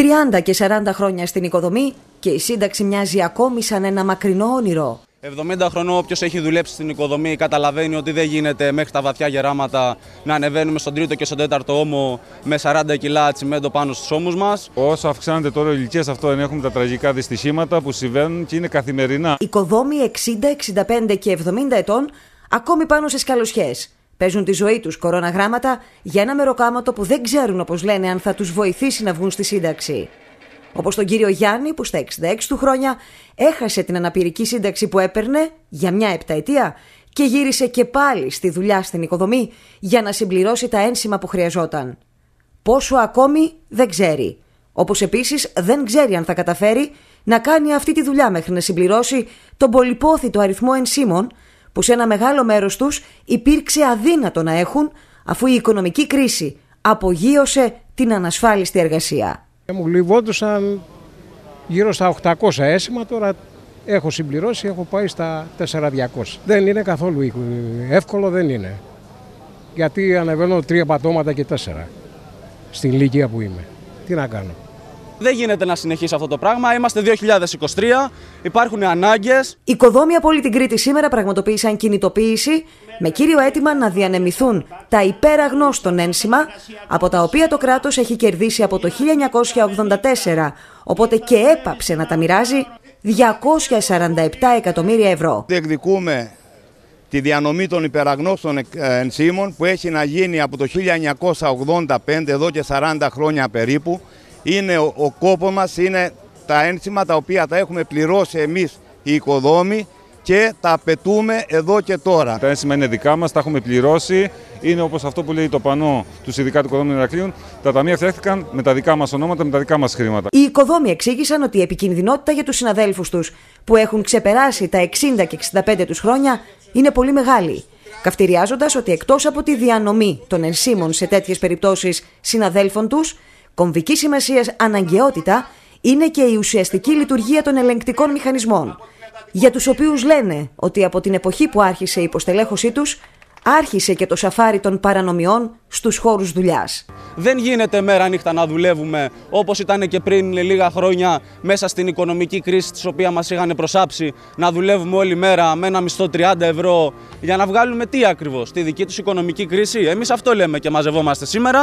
30 και 40 χρόνια στην οικοδομή και η σύνταξη μοιάζει ακόμη σαν ένα μακρινό όνειρο. 70 χρονών όποιος έχει δουλέψει στην οικοδομή καταλαβαίνει ότι δεν γίνεται μέχρι τα βαθιά γεράματα να ανεβαίνουμε στον τρίτο και στον τέταρτο όμο με 40 κιλά τσιμέντο πάνω στους ώμους μας. Όσο αυξάνεται τώρα η ηλικίας, αυτό δεν έχουμε τα τραγικά δυστυχήματα που συμβαίνουν και είναι καθημερινά. Οικοδόμοι 60, 65 και 70 ετών ακόμη πάνω σε σκαλωσιές. Παίζουν τη ζωή τους κοροναγράμματα για ένα μεροκάματο που δεν ξέρουν, όπως λένε, αν θα τους βοηθήσει να βγουν στη σύνταξη. Όπως τον κύριο Γιάννη, που στα 66 του χρόνια έχασε την αναπηρική σύνταξη που έπαιρνε για μια επταετία και γύρισε και πάλι στη δουλειά στην οικοδομή για να συμπληρώσει τα ένσημα που χρειαζόταν. Πόσο ακόμη δεν ξέρει. Όπως επίσης δεν ξέρει αν θα καταφέρει να κάνει αυτή τη δουλειά μέχρι να συμπληρώσει τον πολυπόθητο αριθμό ενσύμων που σε ένα μεγάλο μέρος τους υπήρξε αδύνατο να έχουν αφού η οικονομική κρίση απογείωσε την ανασφάλιστη εργασία. Μου λιβόντουσαν γύρω στα 800 έσημα, τώρα έχω συμπληρώσει, έχω πάει στα 4200. Δεν είναι καθόλου εύκολο, δεν είναι. Γιατί ανεβαίνω τρία πατώματα και τέσσερα στην ηλικία που είμαι. Τι να κάνω. Δεν γίνεται να συνεχίσει αυτό το πράγμα. Είμαστε 2023, υπάρχουν ανάγκες. Οικοδόμοι από όλη την Κρήτη σήμερα πραγματοποίησαν κινητοποίηση με κύριο αίτημα να διανεμηθούν τα υπεραγνώστων ένσημα από τα οποία το κράτος έχει κερδίσει από το 1984, οπότε και έπαψε να τα μοιράζει 247 εκατομμύρια ευρώ. Διεκδικούμε τη διανομή των υπεραγνώστων ενσύμων που έχει να γίνει από το 1985 εδώ και 40 χρόνια περίπου είναι ο, ο κόπος μας, είναι τα ένσημα τα οποία τα έχουμε πληρώσει εμείς οι οικοδόμοι και τα απαιτούμε εδώ και τώρα. Τα ένσημα είναι δικά μας, τα έχουμε πληρώσει. Είναι όπως αυτό που λέει το πανό του Συνδικάτου Οικοδόμων Ηρακλείων. Τα ταμεία φτιάχτηκαν με τα δικά μας ονόματα, με τα δικά μας χρήματα. Οι οικοδόμοι εξήγησαν ότι η επικινδυνότητα για τους συναδέλφους τους που έχουν ξεπεράσει τα 60 και 65 τους χρόνια είναι πολύ μεγάλη. Καυτηριάζοντας ότι εκτός από τη διανομή των ενσύμων σε τέτοιες περιπτώσεις συναδέλφων τους, Κομβική σημασίας αναγκαιότητα είναι και η ουσιαστική λειτουργία των ελεγκτικών μηχανισμών, για τους οποίους λένε ότι από την εποχή που άρχισε η υποστελέχωσή τους, άρχισε και το σαφάρι των παρανομιών στους χώρους δουλειάς. Δεν γίνεται μέρα νύχτα να δουλεύουμε όπως ήταν και πριν λίγα χρόνια μέσα στην οικονομική κρίση της οποία μας είχαν προσάψει να δουλεύουμε όλη μέρα με ένα μισθό 30 ευρώ για να βγάλουμε τι ακριβώς, τη δική τους οικονομική κρίση. Εμείς αυτό λέμε και μαζευόμαστε σήμερα.